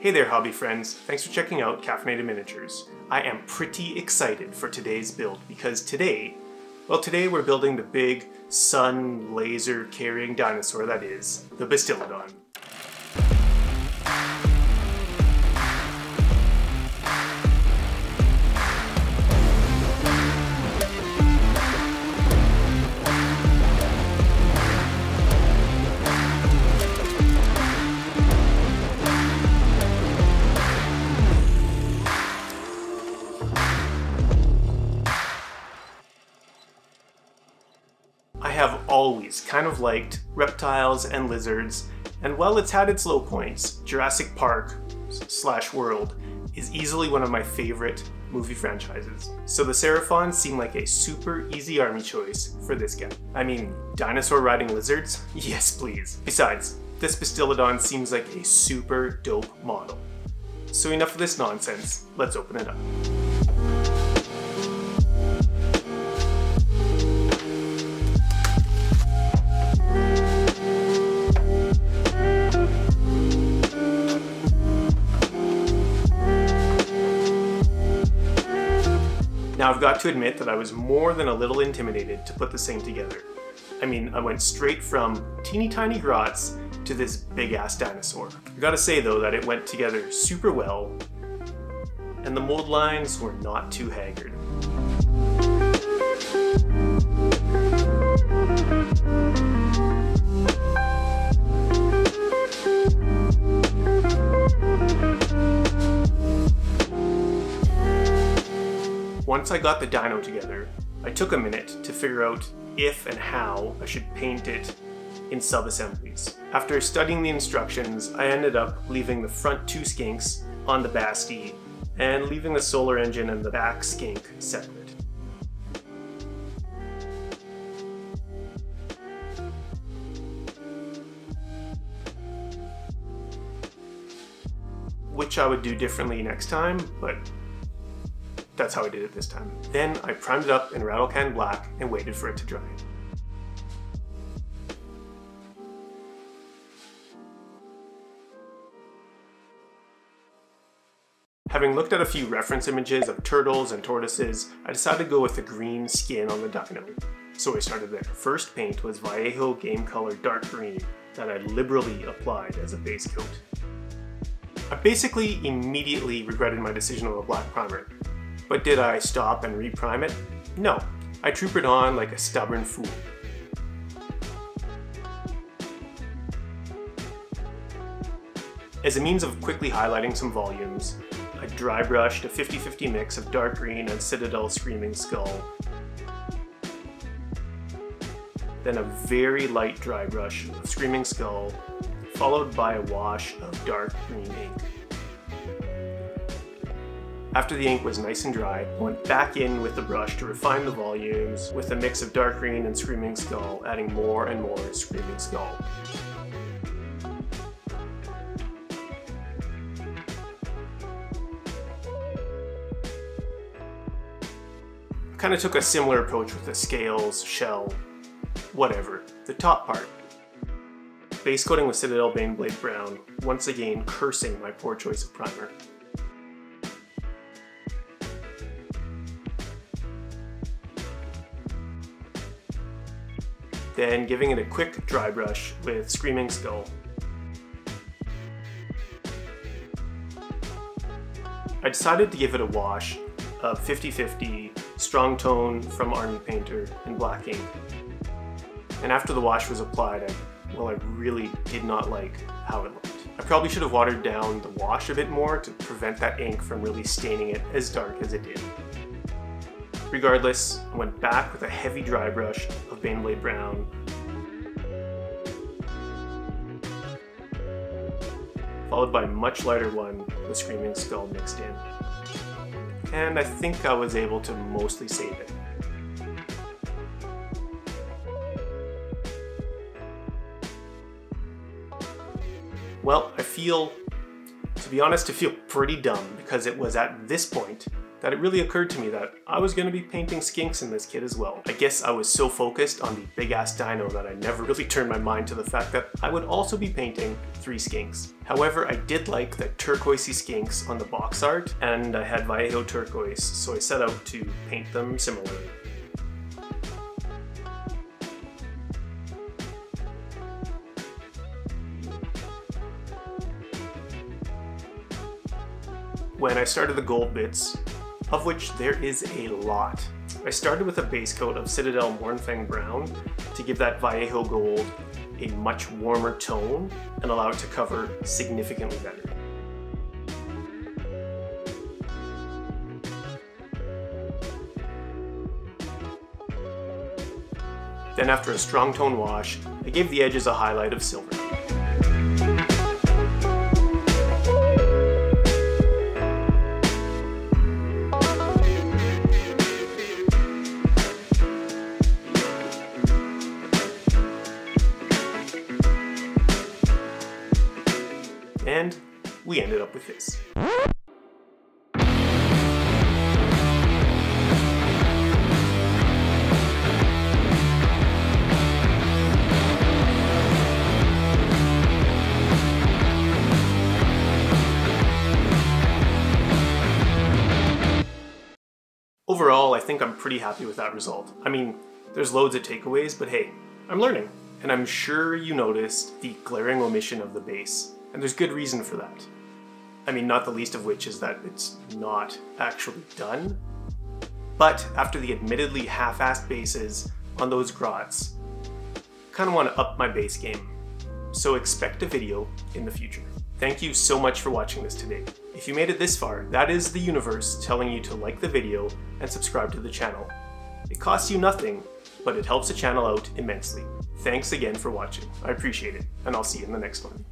Hey there hobby friends, thanks for checking out Caffeinated Miniatures. I am pretty excited for today's build because today, well today we're building the big sun laser carrying dinosaur that is, the Bastiladon. Kind of liked reptiles and lizards, and while it's had its low points, Jurassic Park slash World is easily one of my favorite movie franchises. So the Seraphons seem like a super easy army choice for this guy. I mean, dinosaur riding lizards? Yes, please. Besides, this Bastiladon seems like a super dope model. So enough of this nonsense, let's open it up. Now I've got to admit that I was more than a little intimidated to put this thing together. I mean, I went straight from teeny tiny grots to this big ass dinosaur. I gotta say though that it went together super well, and the mold lines were not too haggard. I got the dino together, I took a minute to figure out if and how I should paint it in sub-assemblies. After studying the instructions, I ended up leaving the front two skinks on the Basti and leaving the solar engine and the back skink separate. Which I would do differently next time, but that's how I did it this time. Then I primed it up in rattle can black and waited for it to dry. Having looked at a few reference images of turtles and tortoises, I decided to go with the green skin on the dino. So I started there. First paint was Vallejo Game Color Dark Green that I liberally applied as a base coat. I basically immediately regretted my decision on a black primer, but did I stop and reprime it? No, I troopered on like a stubborn fool. As a means of quickly highlighting some volumes, I dry brushed a 50-50 mix of dark green and Citadel Screaming Skull. Then a very light dry brush of Screaming Skull, followed by a wash of dark green ink. After the ink was nice and dry, I went back in with the brush to refine the volumes with a mix of dark green and Screaming Skull, adding more and more Screaming Skull. Kind of took a similar approach with the scales, shell, whatever, the top part. Base coating with Citadel Baneblade Brown, once again cursing my poor choice of primer. Then giving it a quick dry brush with Screaming Skull. I decided to give it a wash of 50-50 strong tone from Army Painter in black ink. And after the wash was applied, I, well, I really did not like how it looked. I probably should have watered down the wash a bit more to prevent that ink from really staining it as dark as it did. Regardless, I went back with a heavy dry brush of Baneblade Brown. Followed by a much lighter one with Screaming Skull mixed in. And I think I was able to mostly save it. Well, I feel, to be honest, I feel pretty dumb because it was at this point that it really occurred to me that I was going to be painting skinks in this kit as well. I guess I was so focused on the big ass dino that I never really turned my mind to the fact that I would also be painting three skinks. However, I did like the turquoisey skinks on the box art and I had Vallejo turquoise, so I set out to paint them similarly. when I started the gold bits, of which there is a lot. I started with a base coat of Citadel Mournfang Brown to give that Vallejo gold a much warmer tone and allow it to cover significantly better. Then after a strong tone wash, I gave the edges a highlight of silver. Overall, I think I'm pretty happy with that result. I mean, there's loads of takeaways, but hey, I'm learning. And I'm sure you noticed the glaring omission of the base. And there's good reason for that. I mean, not the least of which is that it's not actually done. But after the admittedly half-assed bases on those grots, kind of want to up my base game. So expect a video in the future. Thank you so much for watching this today. If you made it this far, that is the universe telling you to like the video and subscribe to the channel. It costs you nothing, but it helps the channel out immensely. Thanks again for watching. I appreciate it, and I'll see you in the next one.